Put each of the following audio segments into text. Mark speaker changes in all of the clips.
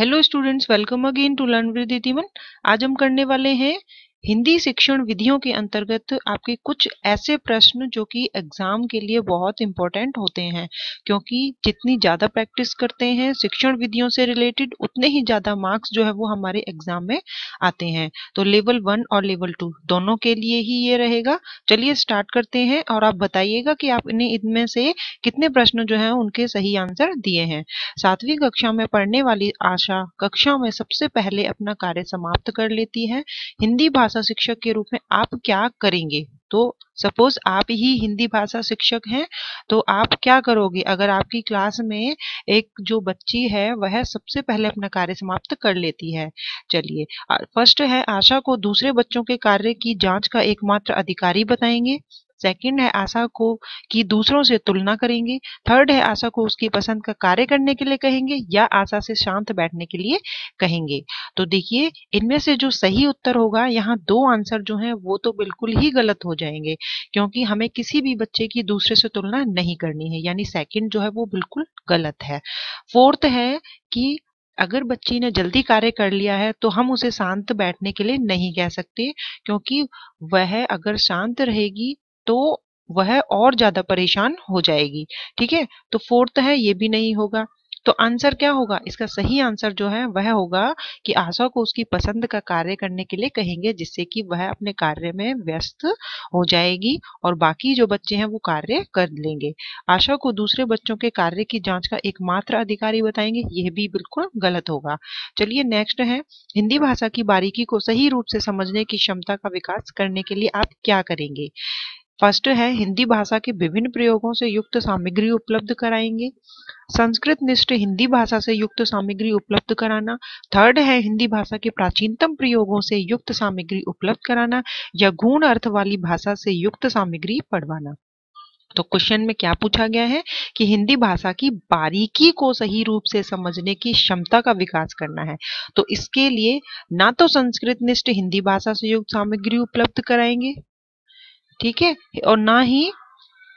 Speaker 1: Hello students welcome again to learn with आज हम करने वाले हैं हिंदी शिक्षण विधियों के अंतर्गत आपके कुछ ऐसे प्रश्न जो कि एग्ज़ाम के लिए बहुत इंपॉर्टेंट होते हैं, क्योंकि जितनी ज़्यादा प्रैक्टिस करते हैं, शिक्षण विधियों से रिलेटेड उतने ही ज़्यादा मार्क्स जो है वो हमारे एग्ज़ाम में आते हैं। तो लेवल वन और लेवल टू दोनों के लिए ही ये रहेगा। चलिए स्टार्ट करते हैं और आप बताइएगा कि आपने इनमें से कितने प्रश्न जो है उनके सही आंसर दिए हैं। सातवीं कक्षा में पढ़ने वाली आशा कक्षा में सबसे पहले अपना कार्य समाप्त कर लेती है। हिंदी भाषा भाषा शिक्षक के रूप में आप क्या करेंगे? तो सपोज़ आप ही हिंदी भाषा शिक्षक हैं तो आप क्या करोगे? अगर आपकी क्लास में एक जो बच्ची है, वह सबसे पहले अपना कार्य समाप्त कर लेती है। चलिए फ़र्स्ट है, आशा को दूसरे बच्चों के कार्य की जाँच का एकमात्र अधिकारी बताएँगे। सेकंड है आशा को कि दूसरों से तुलना करेंगे। थर्ड है आशा को उसकी पसंद का कार्य करने के लिए कहेंगे या आशा से शांत बैठने के लिए कहेंगे। तो देखिए, इनमें से जो सही उत्तर होगा, यहाँ दो आंसर जो है, वो तो बिल्कुल ही गलत हो जाएँगे, क्योंकि हमें किसी भी बच्चे की दूसरे से तुलना नहीं करनी है, यानी सेकेंड जो है वो बिल्कुल गलत है। फोर्थ है कि अगर बच्ची ने जल्दी कार्य कर लिया है तो हम उसे शांत बैठने के लिए नहीं कह सकते, क्योंकि वह अगर शांत रहेगी तो वह और ज़्यादा परेशान हो जाएगी, ठीक है? तो फोर्थ है, ये भी नहीं होगा। तो आंसर क्या होगा? इसका सही आंसर जो है, वह होगा कि आशा को उसकी पसंद का कार्य करने के लिए कहेंगे, जिससे कि वह अपने कार्य में व्यस्त हो जाएगी और बाकी जो बच्चे हैं, वो कार्य कर लेंगे। आशा को दूसरे बच्चों के कार्य की जाँच का एकमात्र अधिकारी बताएँगे, यह भी बिल्कुल गलत होगा। चलिए नेक्स्ट है, हिंदी भाषा की बारीकी को सही रूप से समझने की क्षमता का विकास करने के लिए आप क्या करेंगे? फ़र्स्ट है, हिंदी भाषा के विभिन्न प्रयोगों से युक्त सामग्री उपलब्ध कराएँगे। संस्कृत निष्ठ हिंदी भाषा से युक्त सामग्री उपलब्ध कराना। थर्ड है, हिंदी भाषा के प्राचीनतम प्रयोगों से युक्त सामग्री उपलब्ध कराना या गुण अर्थ वाली भाषा से युक्त सामग्री पढ़वाना। तो क्वेश्चन में क्या पूछा गया है कि हिंदी भाषा की बारीकी को सही रूप से समझने की क्षमता का विकास करना है। तो इसके लिए ना तो संस्कृत निष्ठ हिंदी भाषा से युक्त सामग्री उपलब्ध कराएँगे ठीक है? और ना ही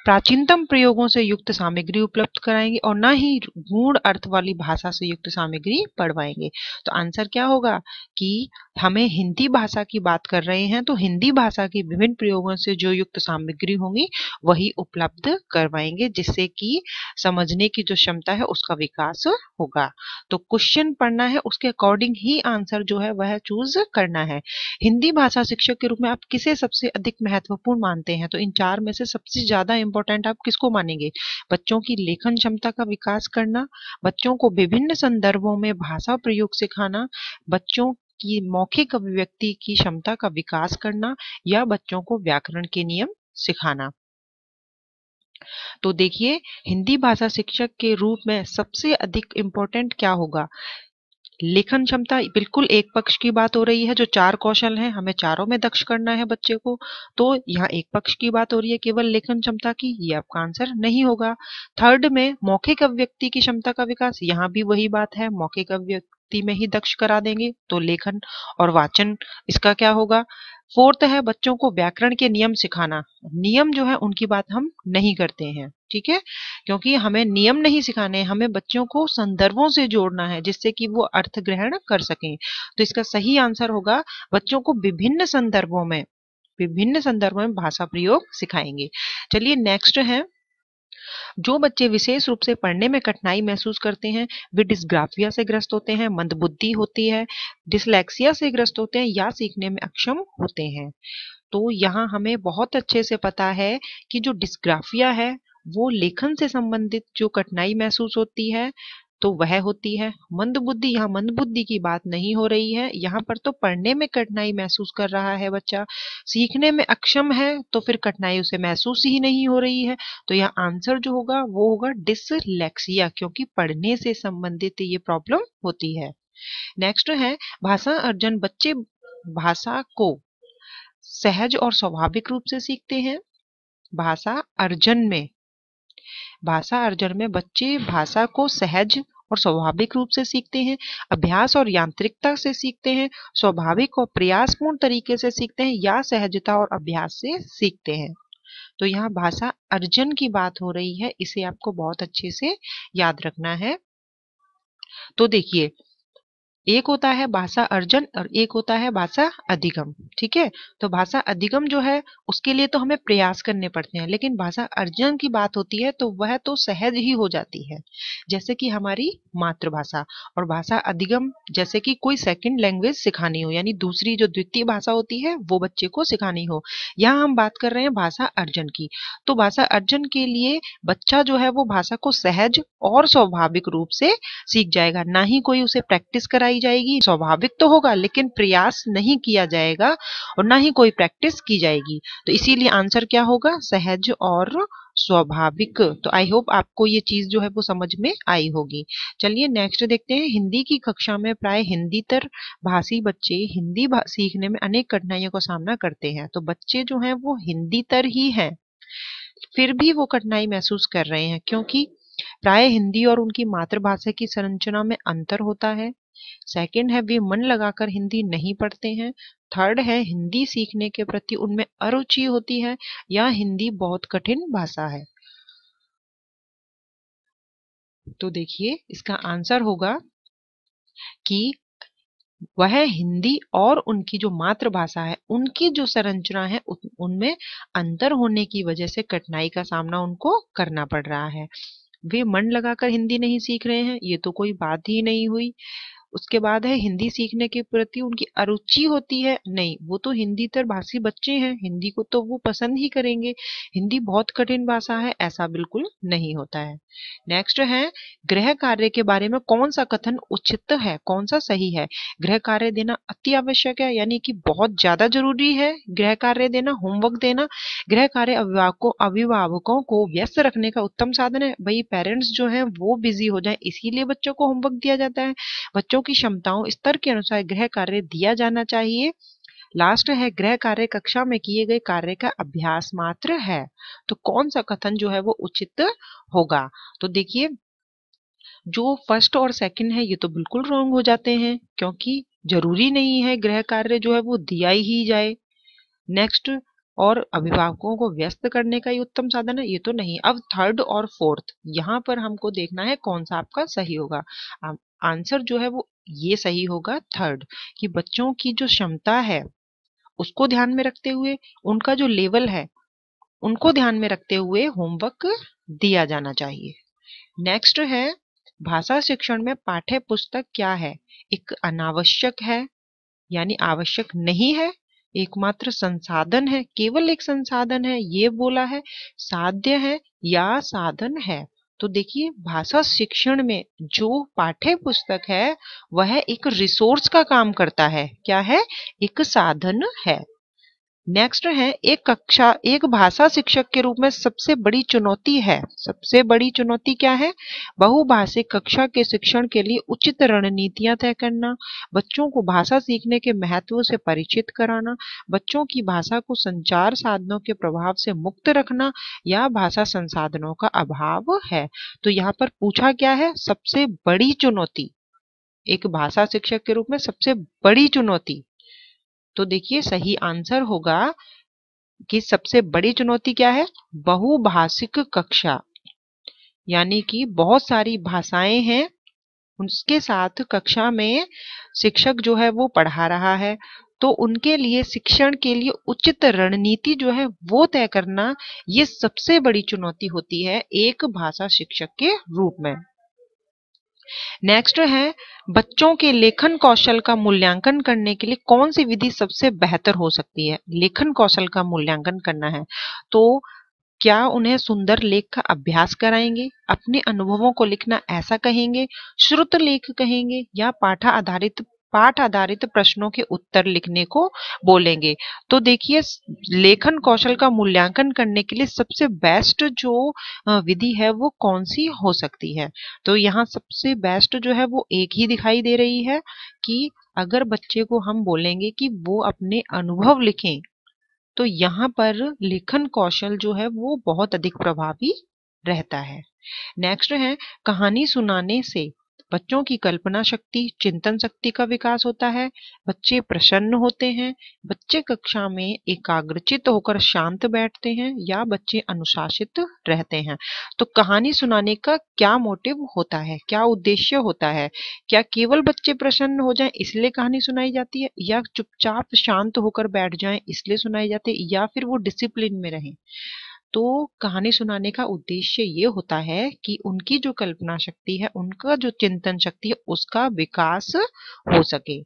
Speaker 1: प्राचीनतम प्रयोगों से युक्त सामग्री उपलब्ध कराएँगे और ना ही गुण अर्थ वाली भाषा से युक्त सामग्री पढ़वाएँगे। तो आंसर क्या होगा कि हमें हिंदी भाषा की बात कर रहे हैं तो हिंदी भाषा की विभिन्न प्रयोगों से जो युक्त सामग्री होंगी, वही उपलब्ध करवाएँगे, जिससे कि समझने की जो क्षमता है, उसका विकास होगा। तो क्वेश्चन पढ़ना है, उसके अकॉर्डिंग ही आंसर जो है, वह चूज़ करना है। हिंदी भाषा शिक्षक के रूप में आप किसे सबसे अधिक महत्वपूर्ण मानते हैं? तो इन चार में से सबसे ज़्यादा इंपॉर्टेंट आप किसको मानेंगे? बच्चों की लेखन क्षमता का विकास करना, बच्चों को विभिन्न संदर्भों में भाषा प्रयोग सिखाना, बच्चों की मौखिक अभिव्यक्ति की क्षमता का विकास करना या बच्चों को व्याकरण के नियम सिखाना। तो देखिए, हिंदी भाषा शिक्षक के रूप में सबसे अधिक इम्पोर्टेंट क्या होगा? लेखन क्षमता, बिल्कुल एक पक्ष की बात हो रही है जो चार कौशल हैं, हमें चारों में दक्ष करना है बच्चे को तो यहाँ एक पक्ष की बात हो रही है, केवल लेखन क्षमता की, ये आपका आंसर नहीं होगा। थर्ड में मौखिक अभिव्यक्ति की क्षमता का विकास, यहाँ भी वही बात है, मौखिक अभिव्यक्ति में ही दक्ष करा देंगे। तो लेखन और वाचन, इसका क्या होगा? फोर्थ है बच्चों को व्याकरण के नियम सिखाना। नियम जो है, उनकी बात हम नहीं करते हैं, ठीक है? क्योंकि हमें नियम नहीं सिखाने हमें बच्चों को संदर्भों से जोड़ना है, जिससे कि वो अर्थ ग्रहण कर सकें। तो इसका सही आंसर होगा, बच्चों को विभिन्न संदर्भों में, विभिन्न संदर्भों में भाषा प्रयोग सिखाएँगे। चलिए नेक्स्ट है। जो बच्चे विशेष रूप से पढ़ने में कठिनाई महसूस करते हैं, वे डिस्ग्राफिया से ग्रस्त होते हैं, मंदबुद्धि होती है डिसलेक्सिया से ग्रस्त होते हैं या सीखने में अक्षम होते हैं। तो यहाँ हमें बहुत अच्छे से पता है कि जो डिस्ग्राफिया है, वो लेखन से संबंधित जो कठिनाई महसूस होती है तो वह होती है। मंद बुद्धि यहाँ मंद बुद्धि की बात नहीं हो रही है। यहाँ पर तो पढ़ने में कठिनाई महसूस कर रहा है बच्चा। सीखने में अक्षम है तो फिर कठिनाई उसे महसूस ही नहीं हो रही है। तो यहाँ आंसर जो होगा, वो होगा डिसलेक्सिया, क्योंकि पढ़ने से संबंधित ये प्रॉब्लम होती है। नेक्स्ट है, भाषा अर्जन, बच्चे भाषा को सहज और स्वाभाविक रूप से सीखते हैं। भाषा अर्जन में, भाषा अर्जन में बच्चे भाषा को सहज और स्वाभाविक रूप से सीखते हैं, अभ्यास और यांत्रिकता से सीखते हैं, स्वाभाविक और प्रयासपूर्ण तरीके से सीखते हैं या सहजता और अभ्यास से सीखते हैं। तो यहाँ भाषा अर्जन की बात हो रही है, इसे आपको बहुत अच्छे से याद रखना है। तो देखिए एक होता है भाषा अर्जन और एक होता है भाषा अधिगम, ठीक है? तो भाषा अधिगम जो है, उसके लिए तो हमें प्रयास करने पड़ते हैं, लेकिन भाषा अर्जन की बात होती है तो वह तो सहज ही हो जाती है, जैसे कि हमारी मातृभाषा, और भाषा अधिगम जैसे कि कोई सेकंड लैंग्वेज सिखानी हो, यानी दूसरी जो द्वितीय भाषा होती है, वो बच्चे को सिखानी हो। यहाँ हम बात कर रहे हैं भाषा अर्जन की तो भाषा अर्जन के लिए बच्चा जो है, वो भाषा को सहज और स्वाभाविक रूप से सीख जाएगा, ना ही कोई उसे प्रैक्टिस कराई कराई जाएगी, स्वाभाविक तो होगा, लेकिन प्रयास नहीं किया जाएगा और ना ही कोई प्रैक्टिस की जाएगी। तो इसीलिए आंसर क्या होगा? सहज और स्वाभाविक। तो आई होप आपको ये चीज़ जो है वो समझ में आई होगी। चलिए नेक्स्ट देखते हैं। हिंदी की कक्षा में प्राय हिंदी तर भाषी बच्चे हिंदी सीखने में अनेक कठिनाइयों का सामना करते हैं। तो बच्चे जो हैं वो हिंदी तर ही हैं। फिर भी वो कठिनाई महसूस कर रहे हैं, क्योंकि प्राय हिंदी और उनकी मातृभाषा की संरचना में अंतर होता है। सेकंड है, वे मन लगाकर हिंदी नहीं पढ़ते हैं। थर्ड है, हिंदी सीखने के प्रति उनमें अरुचि होती है, या हिंदी बहुत कठिन भाषा है। तो देखिए, इसका आंसर होगा कि वह हिंदी और उनकी जो मातृभाषा है, उनकी जो संरचना है उनमें अंतर होने की वजह से कठिनाई का सामना उनको करना पड़ रहा है। वे मन लगाकर हिंदी नहीं सीख रहे हैं, ये तो कोई बात ही नहीं हुई। उसके बाद है, हिंदी सीखने के प्रति उनकी अरुचि होती है? नहीं, वो तो हिंदी तर भाषी बच्चे हैं, हिंदी को तो वो पसंद ही करेंगे। हिंदी बहुत कठिन भाषा है, ऐसा बिल्कुल नहीं होता है। नेक्स्ट है, गृह कार्य के बारे में कौन सा कथन उचित है, कौन सा सही है? गृह कार्य देना अति आवश्यक है, यानी कि बहुत ज़्यादा ज़रूरी है? गृह कार्य देना, होमवर्क देना? गृह कार्य अभिभावकों अभिभावकों को व्यस्त रखने का उत्तम साधन है? भाई, पेरेंट्स जो है, वो बिज़ी हो जाए, इसीलिए बच्चों को होमवर्क दिया जाता है। बच्चों की क्षमताओं, स्तर के अनुसार गृह कार्य दिया जाना चाहिए। लास्ट है, गृह कार्य कक्षा में किए गए कार्य का अभ्यास मात्र है। तो कौन सा कथन जो है वो उचित होगा? तो देखिए, जो फ़र्स्ट और सेकंड है, ये तो बिल्कुल रॉन्ग हो जाते हैं, क्योंकि ज़रूरी नहीं है गृह कार्य जो है वो दिया ही जाए। नेक्स्ट और अभिभावकों को व्यस्त करने का ही उत्तम साधन है, ये तो नहीं। अब थर्ड और फोर्थ यहाँ पर हमको देखना है कौन सा आपका सही होगा। आंसर जो है वो ये सही होगा थर्ड कि बच्चों की जो क्षमता है, उसको ध्यान में रखते हुए, उनका जो लेवल है, उनको ध्यान में रखते हुए होमवर्क दिया जाना चाहिए। नेक्स्ट है, भाषा शिक्षण में पाठ्य पुस्तक क्या है? एक अनावश्यक है, यानी आवश्यक नहीं है, एकमात्र संसाधन है, केवल एक संसाधन है, ये बोला है, साध्य है या साधन है। तो देखिए, भाषा शिक्षण में जो पाठ्य पुस्तक है, वह एक रिसोर्स का काम करता है। क्या है? एक साधन है। नेक्स्ट है, एक कक्षा, एक भाषा शिक्षक के रूप में सबसे बड़ी चुनौती है। सबसे बड़ी चुनौती क्या है? बहुभाषिक कक्षा के शिक्षण के लिए उचित रणनीतियाँ तय करना, बच्चों को भाषा सीखने के महत्व से परिचित कराना, बच्चों की भाषा को संचार साधनों के प्रभाव से मुक्त रखना या भाषा संसाधनों का अभाव है। तो यहाँ पर पूछा क्या है? सबसे बड़ी चुनौती। एक भाषा शिक्षक के रूप में सबसे बड़ी चुनौती। तो देखिए, सही आंसर होगा कि सबसे बड़ी चुनौती क्या है? बहुभाषिक कक्षा। यानी कि बहुत सारी भाषाएँ हैं, उसके साथ कक्षा में शिक्षक जो है वो पढ़ा रहा है। तो उनके लिए शिक्षण के लिए उचित रणनीति जो है वो तय करना ये सबसे बड़ी चुनौती होती है एक भाषा शिक्षक के रूप में। नेक्स्ट है, बच्चों के लेखन कौशल का मूल्यांकन करने के लिए कौन सी विधि सबसे बेहतर हो सकती है? लेखन कौशल का मूल्यांकन करना है। तो क्या उन्हें सुंदर लेख का अभ्यास कराएँगे? अपने अनुभवों को लिखना ऐसा कहेंगे? श्रुत लेख कहेंगे? या पाठा आधारित पाठ आधारित प्रश्नों के उत्तर लिखने को बोलेंगे। तो देखिए, लेखन कौशल का मूल्यांकन करने के लिए सबसे बेस्ट जो विधि है वो कौन सी हो सकती है? तो यहाँ सबसे बेस्ट जो है वो एक ही दिखाई दे रही है कि अगर बच्चे को हम बोलेंगे कि वो अपने अनुभव लिखें तो यहाँ पर लेखन कौशल जो है वो बहुत अधिक प्रभावी रहता है। नेक्स्ट है, कहानी सुनाने से। बच्चों की कल्पना शक्ति, चिंतन शक्ति का विकास होता है। बच्चे प्रसन्न होते हैं। बच्चे कक्षा में एकाग्रचित होकर शांत बैठते हैं या बच्चे अनुशासित रहते हैं। तो कहानी सुनाने का क्या मोटिव होता है? क्या उद्देश्य होता है? क्या केवल बच्चे प्रसन्न हो जाएँ इसलिए कहानी सुनाई जाती है या चुपचाप शांत होकर बैठ जाएँ इसलिए सुनाई जाती है या फिर वो डिसिप्लिन में रहें? तो कहानी सुनाने का उद्देश्य ये होता है कि उनकी जो कल्पना शक्ति है, उनका जो चिंतन शक्ति है, उसका विकास हो सके।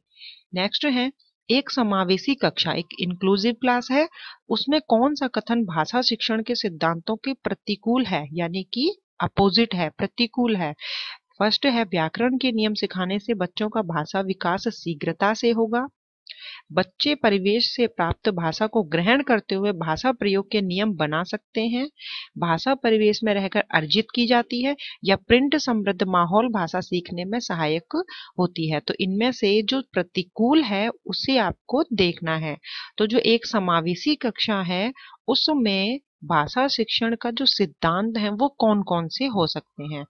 Speaker 1: नेक्स्ट है, एक समावेशी कक्षा, एक इंक्लूसिव क्लास है। उसमें कौन सा कथन भाषा शिक्षण के सिद्धांतों के प्रतिकूल है, यानी कि अपोजिट है, प्रतिकूल है? फ़र्स्ट है, व्याकरण के नियम सिखाने से बच्चों का भाषा विकास शीघ्रता से होगा। बच्चे परिवेश से प्राप्त भाषा को ग्रहण करते हुए भाषा प्रयोग के नियम बना सकते हैं। भाषा परिवेश में रहकर अर्जित की जाती है या प्रिंट समृद्ध माहौल भाषा सीखने में सहायक होती है। तो इनमें से जो प्रतिकूल है, उसे आपको देखना है। तो जो एक समावेशी कक्षा है, उसमें भाषा शिक्षण का जो सिद्धांत है, वो कौन कौन से हो सकते हैं?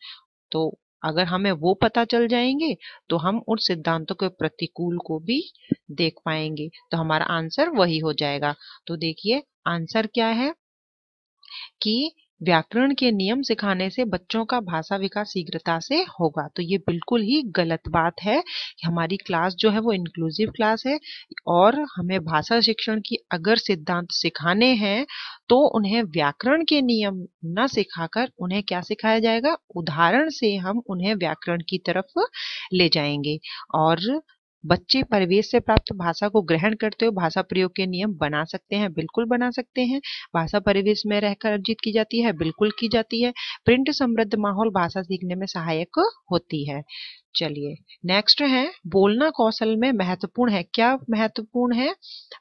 Speaker 1: तो अगर हमें वो पता चल जाएँगे तो हम उन सिद्धांतों के प्रतिकूल को भी देख पाएँगे। तो हमारा आंसर वही हो जाएगा। तो देखिए, आंसर क्या है? कि व्याकरण के नियम सिखाने से बच्चों का भाषा विकास शीघ्रता से होगा। तो ये बिल्कुल ही गलत बात है हमारी क्लास जो है वो इंक्लूसिव क्लास है और हमें भाषा शिक्षण की अगर सिद्धांत सिखाने हैं तो उन्हें व्याकरण के नियम न सिखाकर उन्हें क्या सिखाया जाएगा? उदाहरण से हम उन्हें व्याकरण की तरफ़ ले जाएँगे। और बच्चे परिवेश से प्राप्त भाषा को ग्रहण करते हुए भाषा प्रयोग के नियम बना सकते हैं, बिल्कुल बना सकते हैं। भाषा परिवेश में रहकर अर्जित की जाती है, बिल्कुल की जाती है। प्रिंट समृद्ध माहौल भाषा सीखने में सहायक होती है। चलिए नेक्स्ट है, बोलना कौशल में महत्वपूर्ण है। क्या महत्वपूर्ण है?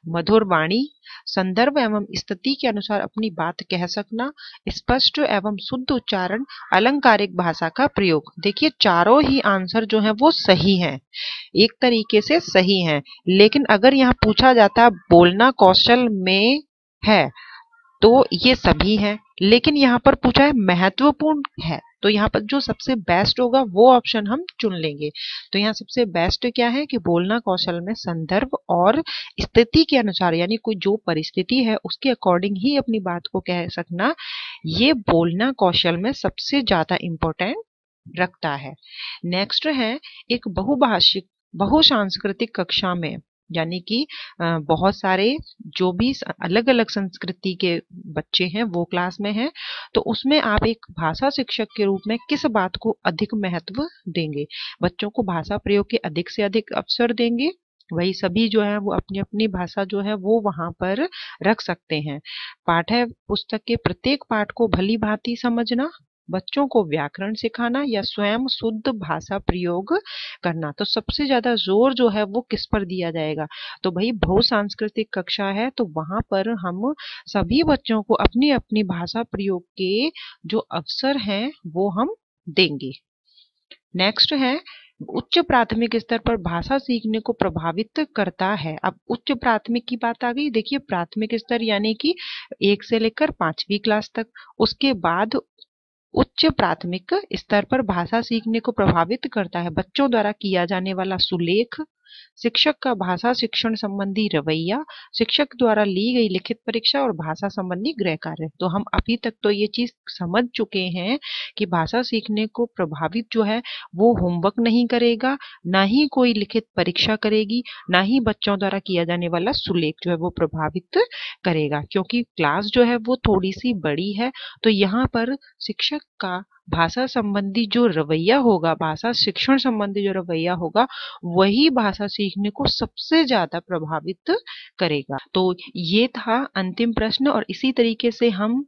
Speaker 1: मधुर वाणी, संदर्भ एवं स्थिति के अनुसार अपनी बात कह सकना, स्पष्ट एवं शुद्ध उच्चारण, अलंकारिक भाषा का प्रयोग। देखिए, चारों ही आंसर जो है वो सही हैं। एक तरीके से सही हैं। लेकिन अगर यहाँ पूछा जाता बोलना कौशल में है तो ये सभी हैं। लेकिन यहाँ पर पूछा है महत्वपूर्ण है तो यहाँ पर जो सबसे बेस्ट होगा वो ऑप्शन हम चुन लेंगे। तो यहाँ सबसे बेस्ट क्या है कि बोलना कौशल में संदर्भ और स्थिति के अनुसार, यानी कोई जो परिस्थिति है उसके अकॉर्डिंग ही अपनी बात को कह सकना, ये बोलना कौशल में सबसे ज़्यादा इम्पोर्टेंट रखता है। नेक्स्ट है एक बहुभाषिक, बहुसांस्कृतिक कक्षा में यानी कि बहुत सारे जो भी अलग अलग संस्कृति के बच्चे हैं, वो क्लास में हैं तो उसमें आप एक भाषा शिक्षक के रूप में किस बात को अधिक महत्व देंगे? बच्चों को भाषा प्रयोग के अधिक से अधिक अवसर देंगे? वही सभी जो है, वो अपनी अपनी भाषा जो है, वो वहाँ पर रख सकते हैं। पाठ्य पुस्तक के प्रत्येक पाठ को भली भांति समझना बच्चों को व्याकरण सिखाना या स्वयं शुद्ध भाषा प्रयोग करना तो सबसे ज़्यादा ज़ोर जो है वो किस पर दिया जाएगा? तो भाई, बहुसांस्कृतिक कक्षा है तो वहाँ पर हम सभी बच्चों को अपनी अपनी भाषा प्रयोग के जो अवसर हैं, वो हम देंगे। नेक्स्ट है, उच्च प्राथमिक स्तर पर भाषा सीखने को प्रभावित करता है। अब उच्च प्राथमिक की बात आ गई, देखिए प्राथमिक स्तर यानी कि एक से लेकर पांचवी क्लास तक, उसके बाद उच्च प्राथमिक स्तर पर भाषा सीखने को प्रभावित करता है। बच्चों द्वारा किया जाने वाला सुलेख शिक्षक का भाषा शिक्षण संबंधी रवैया, शिक्षक द्वारा ली गई लिखित परीक्षा और भाषा संबंधी गृह कार्य। तो हम अभी तक तो ये चीज़ समझ चुके हैं कि भाषा सीखने को प्रभावित जो है, वो होमवर्क नहीं करेगा, ना ही कोई लिखित परीक्षा करेगी, ना ही बच्चों द्वारा किया जाने वाला सुलेख जो है वो प्रभावित करेगा। क्योंकि क्लास जो है वो थोड़ी सी बड़ी है तो यहाँ पर शिक्षक का भाषा संबंधी जो रवैया होगा, भाषा शिक्षण संबंधी जो रवैया होगा, वही भाषा सीखने को सबसे ज़्यादा प्रभावित करेगा। तो ये था अंतिम प्रश्न और इसी तरीके से हम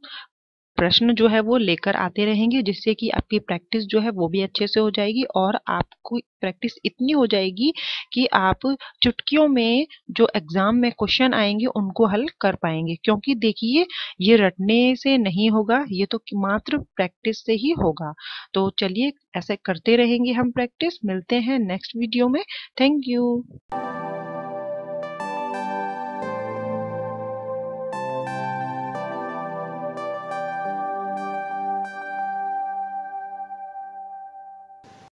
Speaker 1: प्रश्न जो है वो लेकर आते रहेंगे, जिससे कि आपकी प्रैक्टिस जो है वो भी अच्छे से हो जाएगी और आपको प्रैक्टिस इतनी हो जाएगी कि आप चुटकियों में जो एग्ज़ाम में क्वेश्चन आएँगे उनको हल कर पाएँगे। क्योंकि देखिए, ये रटने से नहीं होगा, ये तो मात्र प्रैक्टिस से ही होगा। तो चलिए, ऐसे करते रहेंगे हम प्रैक्टिस, मिलते हैं नेक्स्ट वीडियो में। Thank you.